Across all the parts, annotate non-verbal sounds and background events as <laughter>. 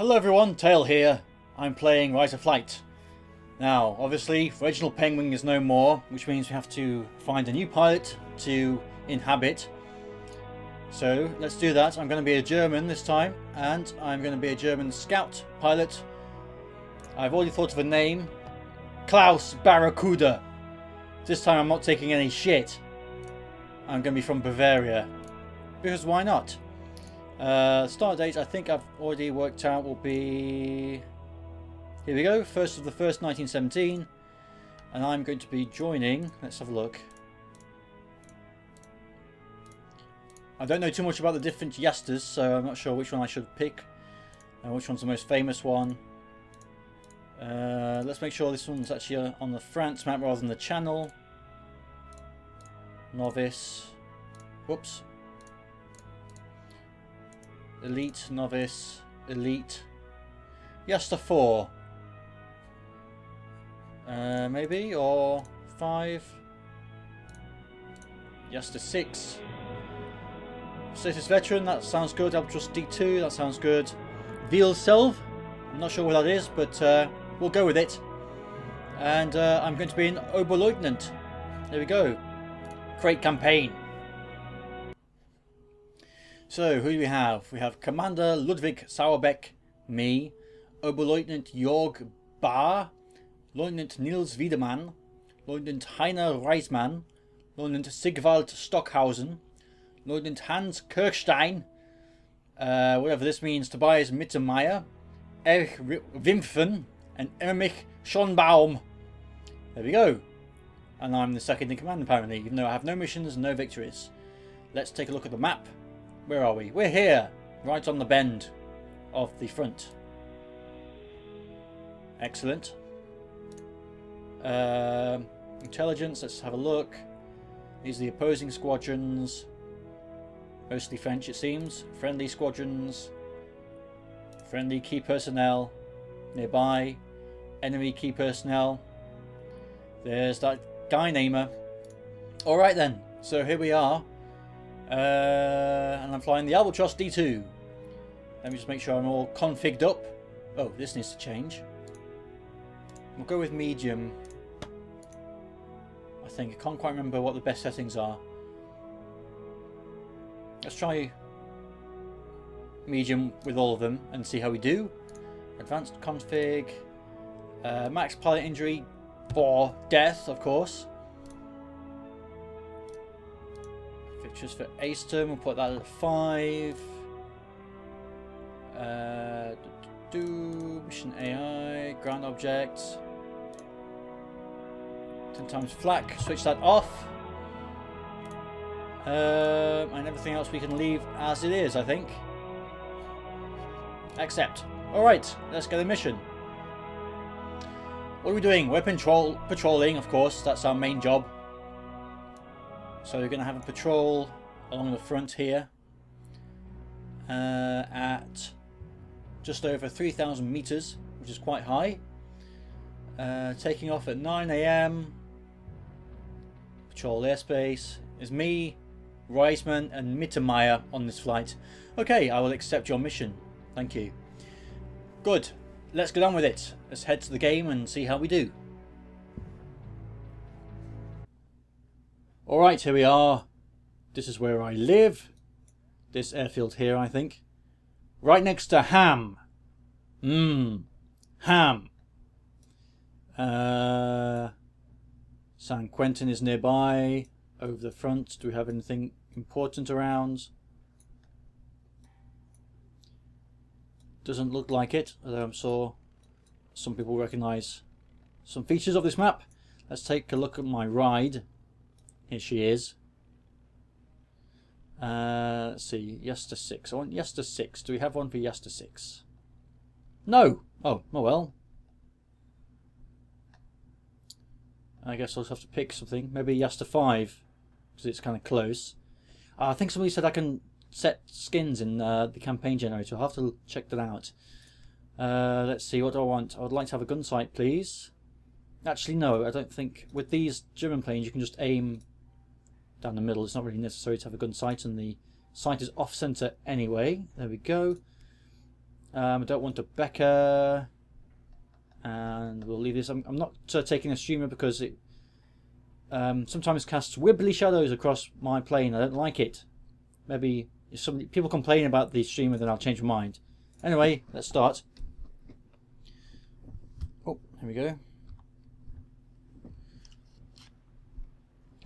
Hello everyone, Tail here. I'm playing Rise of Flight. Now, obviously, Reginald Penguin is no more, which means we have to find a new pilot to inhabit. So, let's do that. I'm going to be a German this time, and I'm going to be a German scout pilot. I've already thought of a name. Klaus Barracuda. This time I'm not taking any shit. I'm going to be from Bavaria. Because why not? Uh, start date, I think I've already worked out, will be... Here we go, 1st of the 1st, 1917. And I'm going to be joining... Let's have a look. I don't know too much about the different Jastas, so I'm not sure which one I should pick. Uh, which one's the most famous one. Uh, let's make sure this one's actually on the France map rather than the channel. Novice. Whoops. Elite, Novice, Elite. Jasta 4. Uh, maybe, or 5. Jasta 6. Status Veteran, that sounds good. Albatross D2, that sounds good. Villeselve, I'm not sure what that is, but uh, we'll go with it. And uh, I'm going to be an Oberleutnant. There we go. Great campaign. So, who do we have? We have Commander Ludwig Sauerbeck, me, Oberleutnant Jörg Bahr, Lieutenant Nils Wiedemann, Lieutenant Heiner Reismann, Lieutenant Sigvald Stockhausen, Lieutenant Hans Kirchstein, uh, whatever this means, Tobias Mittermeier, Erich Wimpfen, and Ermich Schonbaum. There we go. And I'm the second in command apparently, even though I have no missions no victories. Let's take a look at the map. Where are we? We're here, right on the bend of the front. Excellent. Uh, intelligence, let's have a look. These are the opposing squadrons. Mostly French, it seems. Friendly squadrons. Friendly key personnel. Nearby. Enemy key personnel. There's that guy namer. Alright then, so here we are. Uh, and I'm flying the Albatross D2. Let me just make sure I'm all configured up. Oh, this needs to change. We'll go with medium. I think. I can't quite remember what the best settings are. Let's try medium with all of them and see how we do. Advanced config. Uh, max pilot injury for death, of course. Fixtures for Aston, we'll put that at 5. Uh, do, do, mission AI, ground objects. 10 times flak, switch that off. Uh, and everything else we can leave as it is, I think. Accept. Alright, let's get the mission. What are we doing? We're patrol patrolling, of course. That's our main job. So we're going to have a patrol along the front here uh, at just over 3,000 meters, which is quite high. Uh, taking off at 9 a.m. Patrol airspace is me, Reisman, and Mittermeier on this flight. Okay, I will accept your mission. Thank you. Good. Let's get on with it. Let's head to the game and see how we do. Alright, here we are. This is where I live. This airfield here, I think. Right next to Ham. Mmm. Ham. Uh, San Quentin is nearby. Over the front. Do we have anything important around? Doesn't look like it, although I'm sure some people recognise some features of this map. Let's take a look at my ride. Here she is. Uh, let's see, Jasta 6. I want Jasta 6. Do we have one for Jasta 6? No! Oh, oh well. I guess I'll have to pick something. Maybe Jasta 5, because it's kind of close. Uh, I think somebody said I can set skins in uh, the campaign generator. I'll have to check that out. Uh, let's see, what do I want? I would like to have a gun sight, please. Actually, no, I don't think... With these German planes, you can just aim down the middle. It's not really necessary to have a gun sight, and the sight is off-center anyway. There we go. Um, I don't want a Becca. And we'll leave this. I'm, I'm not uh, taking a streamer because it um, sometimes casts wibbly shadows across my plane. I don't like it. Maybe if some people complain about the streamer, then I'll change my mind. Anyway, let's start. Oh, here we go.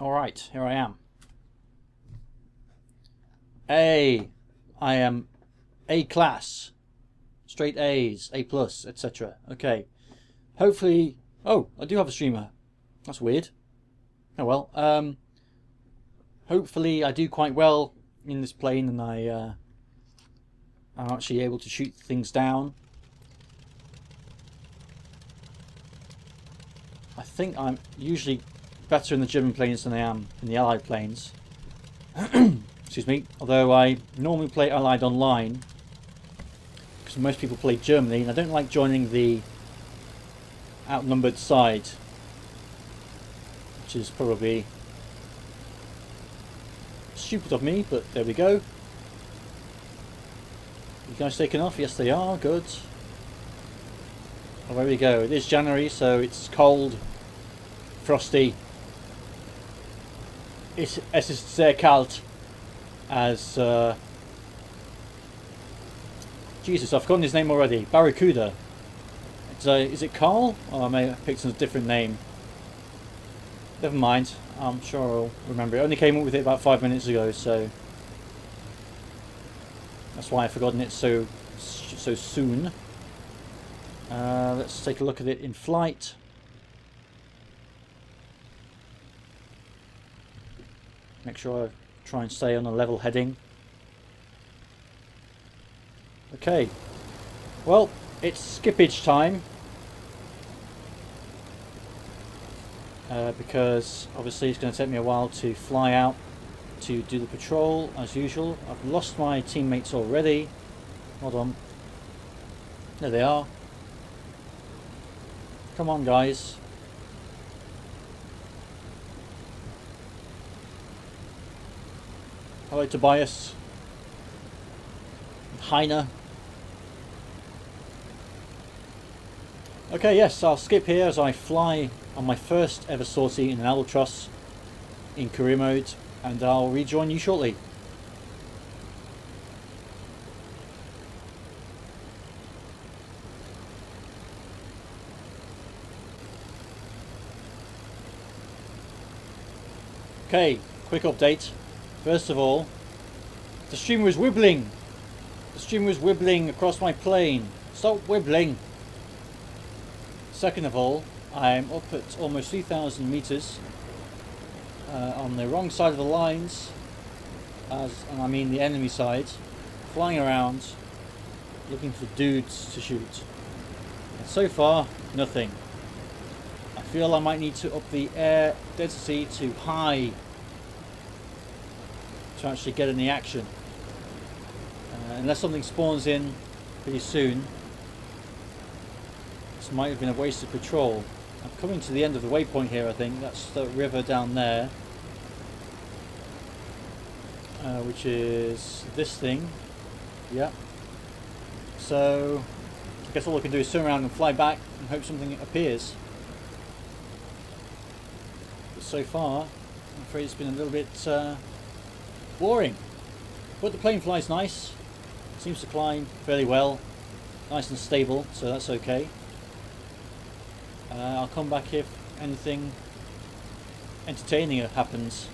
Alright, here I am. A. I am A class. Straight A's, A plus, etc. Okay. Hopefully... Oh, I do have a streamer. That's weird. Oh well. Um, hopefully I do quite well in this plane and I, uh, I'm actually able to shoot things down. I think I'm usually better in the German planes than I am in the Allied planes. <clears throat> Excuse me. Although I normally play Allied online because most people play Germany and I don't like joining the outnumbered side which is probably stupid of me but there we go. You guys taken off? Yes they are, good. Well, there we go, it is January so it's cold frosty. Es ist sehr kalt as uh, Jesus I've forgotten his name already. Barracuda. Is, uh, is it Carl? Oh I may have picked a different name. Never mind. I'm sure I'll remember it. Only came up with it about five minutes ago so that's why I've forgotten it so so soon. Uh, let's take a look at it in flight. Make sure I try and stay on a level heading. Okay. Well, it's skippage time. Uh, because obviously it's going to take me a while to fly out to do the patrol as usual. I've lost my teammates already. Hold on. There they are. Come on guys. Hello Tobias. Heiner. Okay, yes, I'll skip here as I fly on my first ever sortie in an albatross in career mode and I'll rejoin you shortly. Okay, quick update. First of all, the streamer is wibbling. The streamer is wibbling across my plane. Stop wibbling. Second of all, I'm up at almost 3,000 meters uh, on the wrong side of the lines, as and I mean the enemy side, flying around, looking for dudes to shoot. And so far, nothing. I feel I might need to up the air density to high to actually get any action. Uh, unless something spawns in pretty soon, this might have been a wasted patrol. I'm coming to the end of the waypoint here, I think. That's the river down there. Uh, which is this thing. Yeah. So, I guess all I can do is turn around and fly back and hope something appears. But so far, I'm afraid it's been a little bit uh, boring. But the plane flies nice. Seems to climb fairly well. Nice and stable, so that's okay. Uh, I'll come back if anything entertaining happens.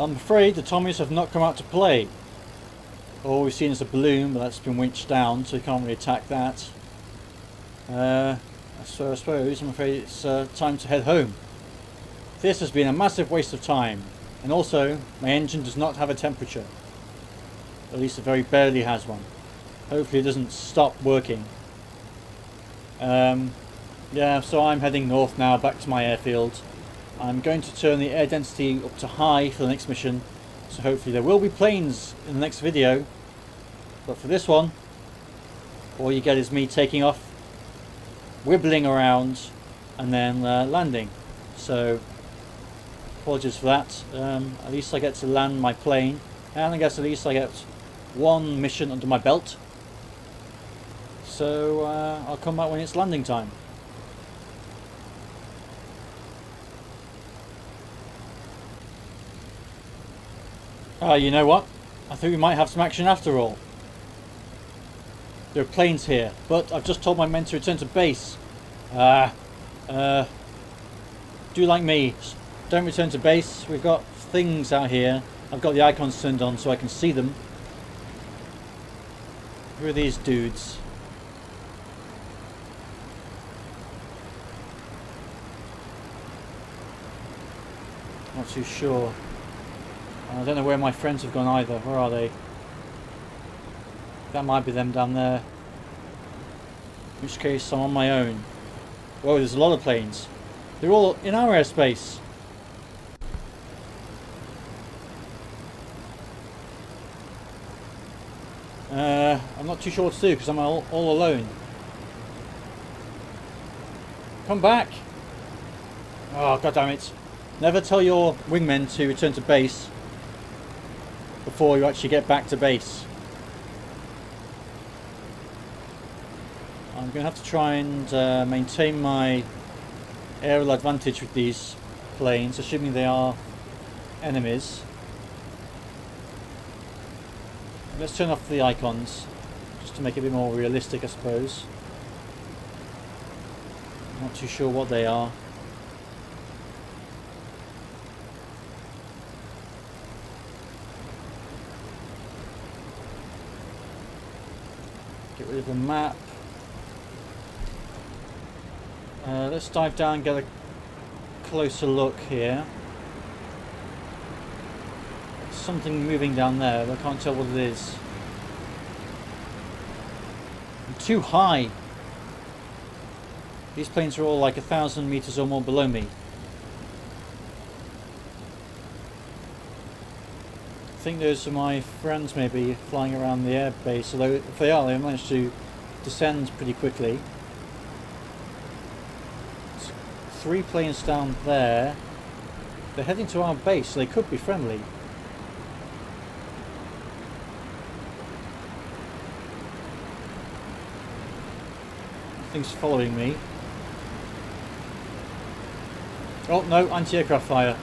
I'm afraid the Tommies have not come out to play. All we've seen is a balloon, but that's been winched down, so we can't really attack that. Uh, so I suppose I'm afraid it's uh, time to head home. This has been a massive waste of time, and also my engine does not have a temperature. At least it very barely has one. Hopefully it doesn't stop working. Um, yeah, so I'm heading north now, back to my airfield. I'm going to turn the air density up to high for the next mission so hopefully there will be planes in the next video but for this one all you get is me taking off, wibbling around, and then uh, landing. So, apologies for that. Um, at least I get to land my plane, and I guess at least I get one mission under my belt. So, uh, I'll come back when it's landing time. Ah, uh, you know what? I think we might have some action after all. There are planes here, but I've just told my men to return to base. Ah, uh, uh, do like me. Don't return to base. We've got things out here. I've got the icons turned on so I can see them. Who are these dudes? Not too sure. I don't know where my friends have gone either. Where are they? That might be them down there. In which case I'm on my own. Whoa, there's a lot of planes. They're all in our airspace. Uh, I'm not too sure what to do because I'm all, all alone. Come back! Oh, god damn it. Never tell your wingmen to return to base before you actually get back to base. I'm going to have to try and uh, maintain my aerial advantage with these planes, assuming they are enemies. Let's turn off the icons, just to make it a bit more realistic I suppose. Not too sure what they are. Get rid of the map. Uh, let's dive down and get a closer look here. Something moving down there, but I can't tell what it is. I'm too high. These planes are all like a thousand meters or more below me. Think those are my friends maybe flying around the airbase, although if they are, they managed to descend pretty quickly. It's three planes down there. They're heading to our base, so they could be friendly. Things following me. Oh no, anti-aircraft fire.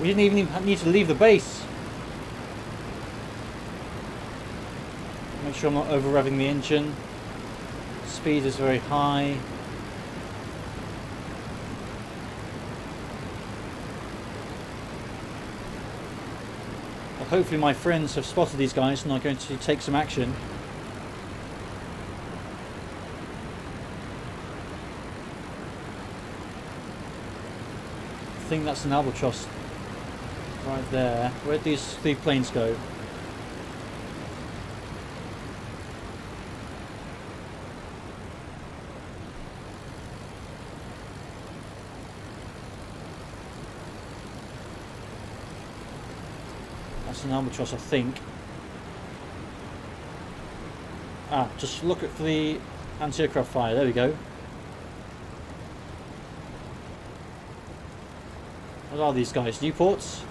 We didn't even need to leave the base. Make sure I'm not over revving the engine. Speed is very high. Hopefully my friends have spotted these guys and are going to take some action. I think that's an albatross right there. Where'd these three planes go? That's an albatross, I think. Ah, just look at the anti-aircraft fire. There we go. What are these guys? Nieuports?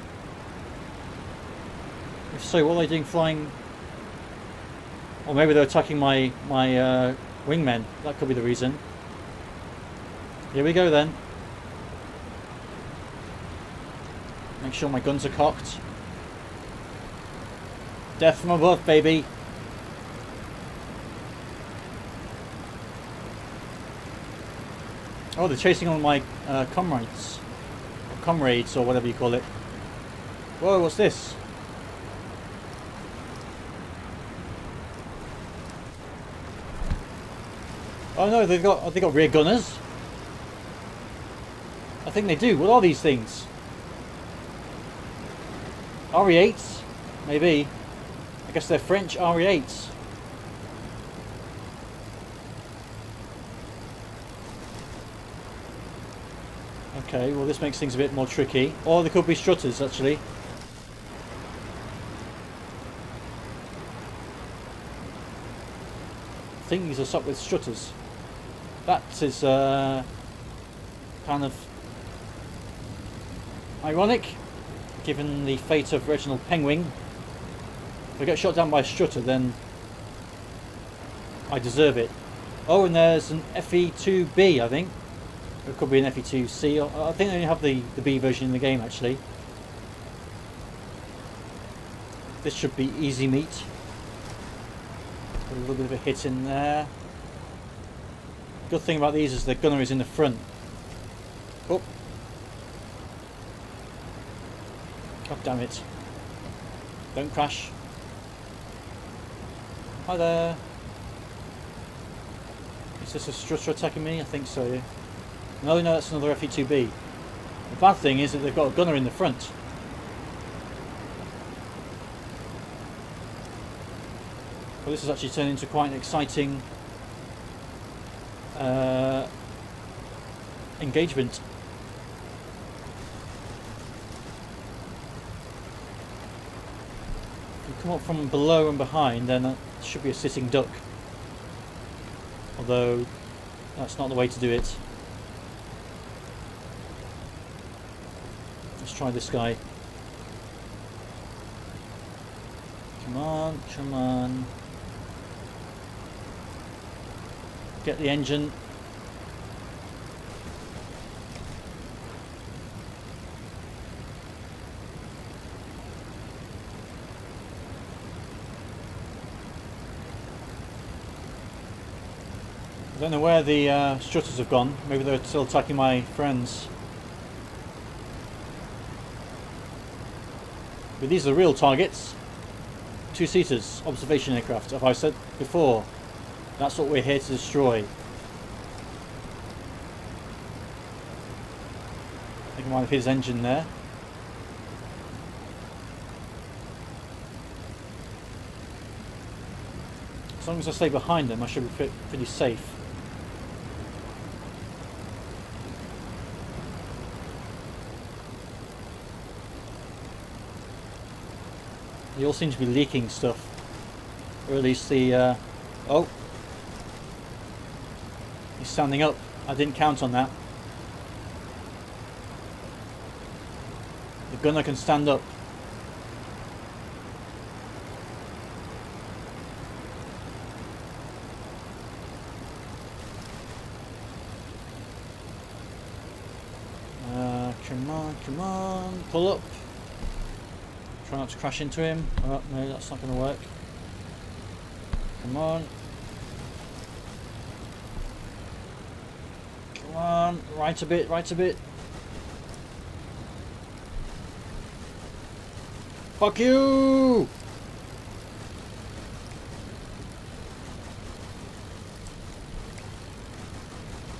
If so, what are they doing flying? Or maybe they're attacking my, my uh, wingmen. That could be the reason. Here we go then. Make sure my guns are cocked. Death from above, baby. Oh, they're chasing on my uh, comrades. Or comrades, or whatever you call it. Whoa, what's this? Oh no, they've got they got rear gunners. I think they do. What are these things? RE8s? Maybe. I guess they're French RE8s. Okay, well this makes things a bit more tricky. Or they could be strutters actually. think these are Sopwith strutters. That is uh, kind of ironic, given the fate of Reginald Penguin. If I get shot down by a strutter, then I deserve it. Oh, and there's an FE2B, I think. It could be an FE2C. I think they only have the, the B version in the game, actually. This should be easy meat. A little bit of a hit in there. Good thing about these is the gunner is in the front. Oh. God damn it. Don't crash. Hi there. Is this a strutter attacking me? I think so. No, no, that's another FE2B. The bad thing is that they've got a gunner in the front. Well, this has actually turned into quite an exciting uh, engagement. If you come up from below and behind, then that should be a sitting duck. Although, that's not the way to do it. Let's try this guy. Come on, come on. Get the engine. I don't know where the uh, strutters have gone. Maybe they're still attacking my friends. But these are the real targets. Two-seaters, observation aircraft, as I said before. That's what we're here to destroy. I might his engine there. As long as I stay behind them, I should be pretty safe. They all seem to be leaking stuff. Or at least the... Uh, oh, He's standing up. I didn't count on that. The gunner can stand up. Uh, come on, come on, pull up. Try not to crash into him. Oh, no, that's not going to work. Come on. On, right a bit, right a bit. Fuck you!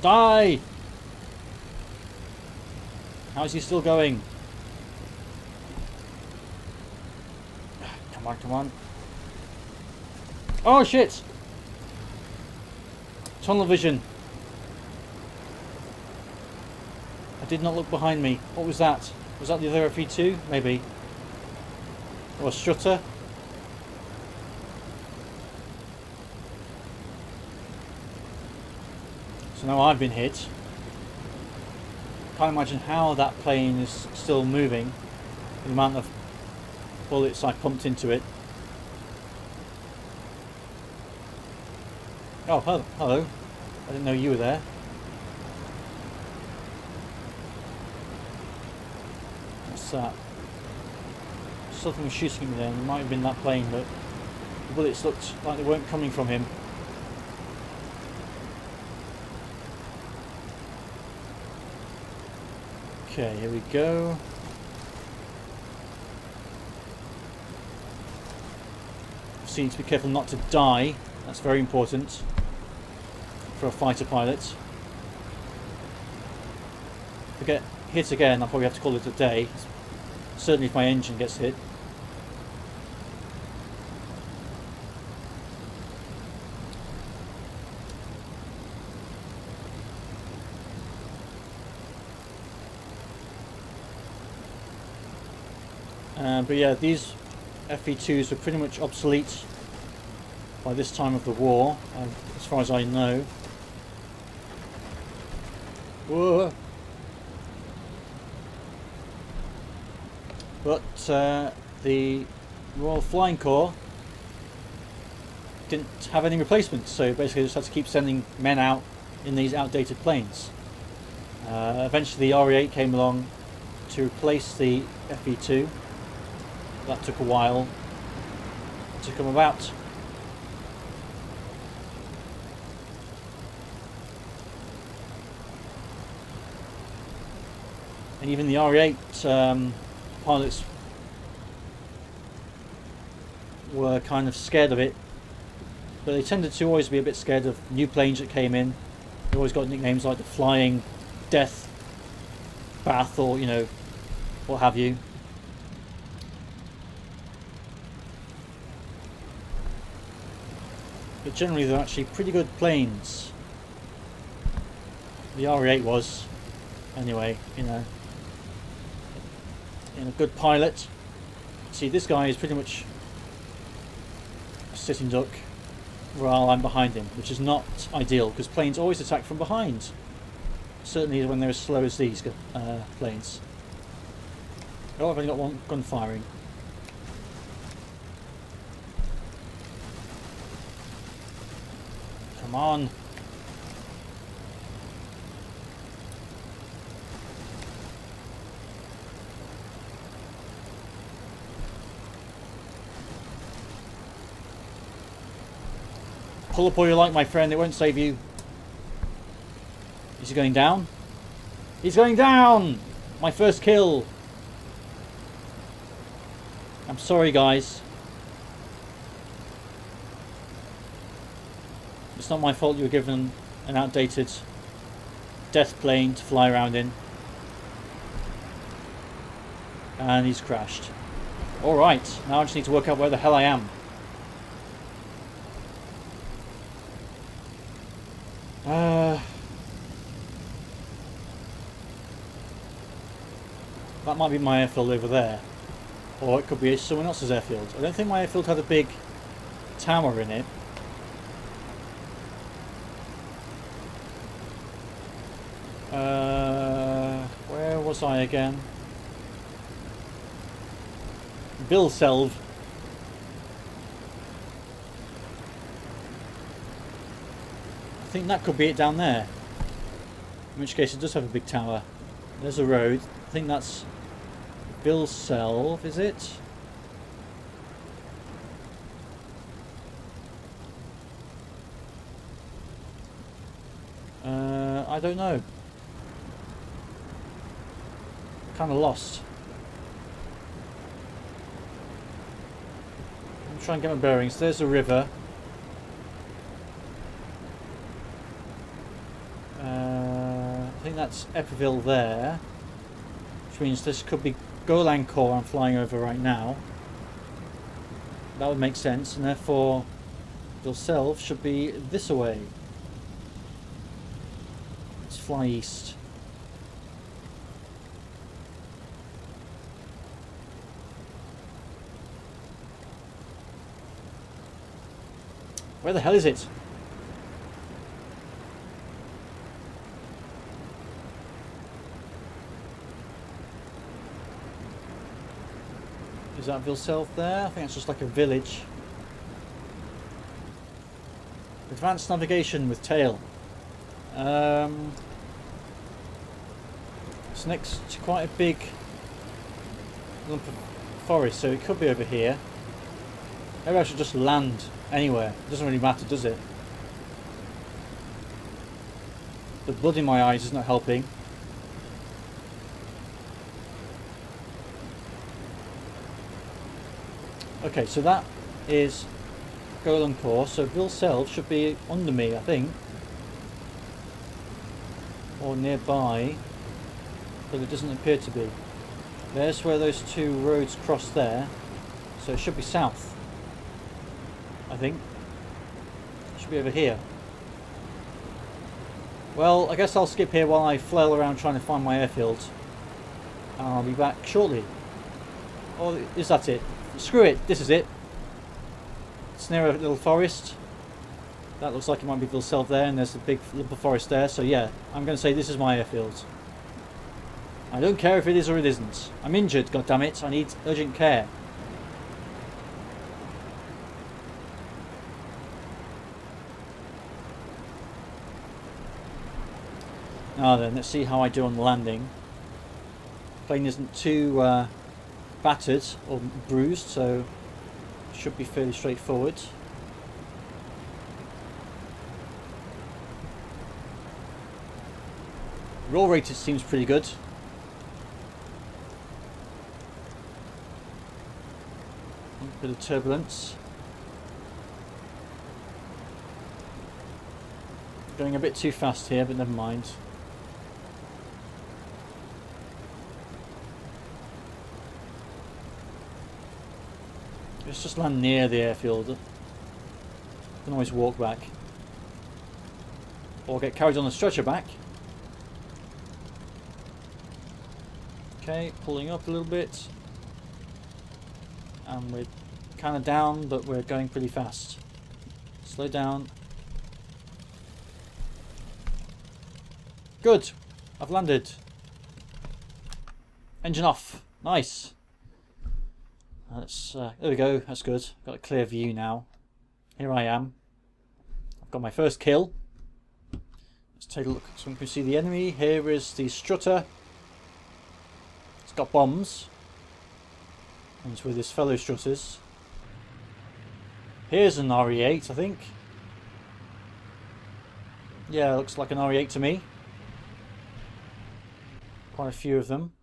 Die! How is he still going? Come on, come on. Oh shit! Tunnel vision. Did not look behind me. What was that? Was that the other FE2? Maybe. Or a strutter? So now I've been hit. Can't imagine how that plane is still moving. The amount of bullets I pumped into it. Oh, hello. I didn't know you were there. That? Something was shooting me then. It might have been that plane, but the bullets looked like they weren't coming from him. Okay, here we go. So need to be careful not to die. That's very important for a fighter pilot. If I get hit again, I'll probably have to call it a day. It's Certainly if my engine gets hit. Uh, but yeah, these FE2s are pretty much obsolete by this time of the war, uh, as far as I know. Whoa. But uh, the Royal Flying Corps didn't have any replacements, so basically just had to keep sending men out in these outdated planes. Uh, eventually the RE8 came along to replace the FE2. That took a while to come about. And even the RE8 um, pilots were kind of scared of it but they tended to always be a bit scared of new planes that came in. They always got nicknames like the Flying Death Bath or, you know, what have you. But generally they're actually pretty good planes. The RE8 was, anyway, you know. And a good pilot. See, this guy is pretty much a sitting duck while I'm behind him, which is not ideal because planes always attack from behind. Certainly when they're as slow as these uh, planes. Oh, I've only got one gun firing. Come on. Pull up all you like, my friend. It won't save you. Is he going down? He's going down! My first kill. I'm sorry, guys. It's not my fault you were given an outdated death plane to fly around in. And he's crashed. Alright, now I just need to work out where the hell I am. That might be my airfield over there. Or it could be someone else's airfield. I don't think my airfield had a big tower in it. Uh, where was I again? Villeselve. I think that could be it down there. In which case it does have a big tower. There's a road. I think that's Villeselve, is it? Uh, I don't know. Kind of lost. I'm trying to get my bearings. There's a river. Uh, I think that's Eperville there. Which means this could be Golancourt I'm flying over right now. That would make sense, and therefore yourself should be this away. Let's fly east. Where the hell is it? Is that Villeselve there? I think it's just like a village. Advanced navigation with tail. Um, it's next to quite a big lump of forest, so it could be over here. Maybe I should just land anywhere. It doesn't really matter, does it? The blood in my eyes is not helping. Okay, so that is Golancourt. So Villeselve should be under me, I think. Or nearby. But it doesn't appear to be. There's where those two roads cross there. So it should be south. I think. It should be over here. Well, I guess I'll skip here while I flail around trying to find my airfield. And I'll be back shortly. Or is that it? Screw it, this is it. it's near a little forest. That looks like it might be the self there, and there's a big of forest there. So yeah, I'm going to say this is my airfield. I don't care if it is or it isn't. I'm injured, God damn it! I need urgent care. Now then, let's see how I do on the landing. Plane isn't too uh, battered or bruised, so should be fairly straightforward. Roll rate seems pretty good. A bit of turbulence. Going a bit too fast here, but never mind. Let's just land near the airfield. Can always walk back. Or get carried on the stretcher back. Okay, pulling up a little bit. And we're kind of down, but we're going pretty fast. Slow down. Good. I've landed. Engine off. Nice. That's uh, there we go. That's good. Got a clear view now. Here I am. I've got my first kill. Let's take a look so we can see the enemy. Here is the strutter. It's got bombs. And it's with his fellow strutters. Here's an RE8, I think. Yeah, looks like an RE8 to me. Quite a few of them.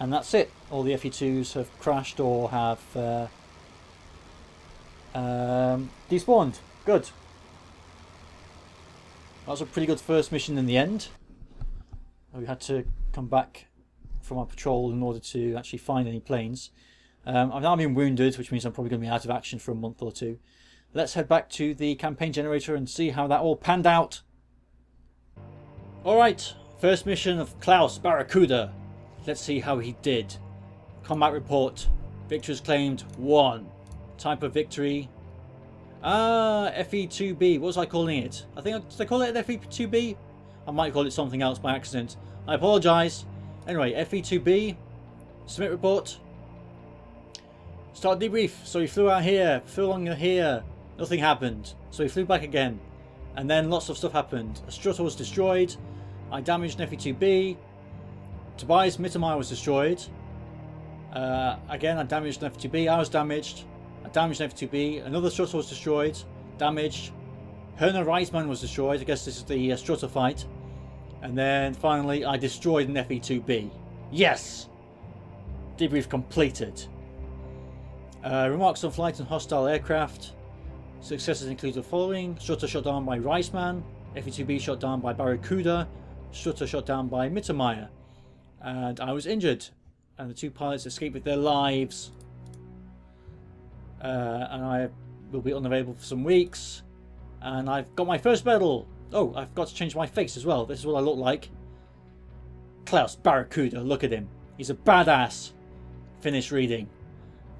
And that's it. All the FE2s have crashed or have uh, um, despawned. Good. That was a pretty good first mission in the end. We had to come back from our patrol in order to actually find any planes. Um, I've now been wounded, which means I'm probably going to be out of action for a month or two. Let's head back to the campaign generator and see how that all panned out. Alright, first mission of Klaus Barracuda. Let's see how he did. Combat report. Victors claimed 1. Type of victory. Ah, FE2B. What was I calling it? I think, did I call it FE2B? I might call it something else by accident. I apologise. Anyway, FE2B. Submit report. Start debrief. So he flew out here, flew along here. Nothing happened. So he flew back again. And then lots of stuff happened. A strutter was destroyed. I damaged an FE2B. Tobias Mittermeier was destroyed. Uh, again, I damaged an F2B. I was damaged. I damaged an F2B. Another strutter was destroyed. Damaged. Heiner Reisman was destroyed. I guess this is the uh, strutter fight. And then finally, I destroyed an FE2B. Yes! Debrief completed. Uh, remarks on flight and hostile aircraft. Successes include the following. Strutter shot down by Reisman. FE2B shot down by Barracuda. Strutter shot down by Mittermeier and I was injured. And the two pilots escaped with their lives. Uh, and I will be unavailable for some weeks. And I've got my first medal. Oh I've got to change my face as well. This is what I look like. Klaus Barracuda look at him. He's a badass. Finish reading.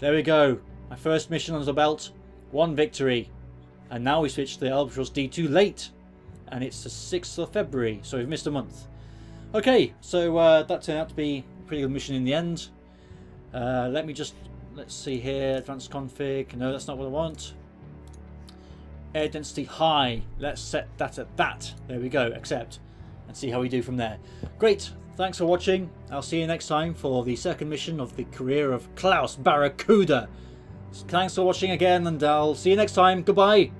There we go. My first mission on the belt. One victory. And now we switch to the Albatros D2 late. And it's the 6th of February so we've missed a month Okay, so uh, that turned out to be a pretty good mission in the end. Uh, let me just, let's see here, advanced config. No, that's not what I want. Air density high. Let's set that at that. There we go, accept. And see how we do from there. Great, thanks for watching. I'll see you next time for the second mission of the career of Klaus Barracuda. Thanks for watching again, and I'll see you next time. Goodbye.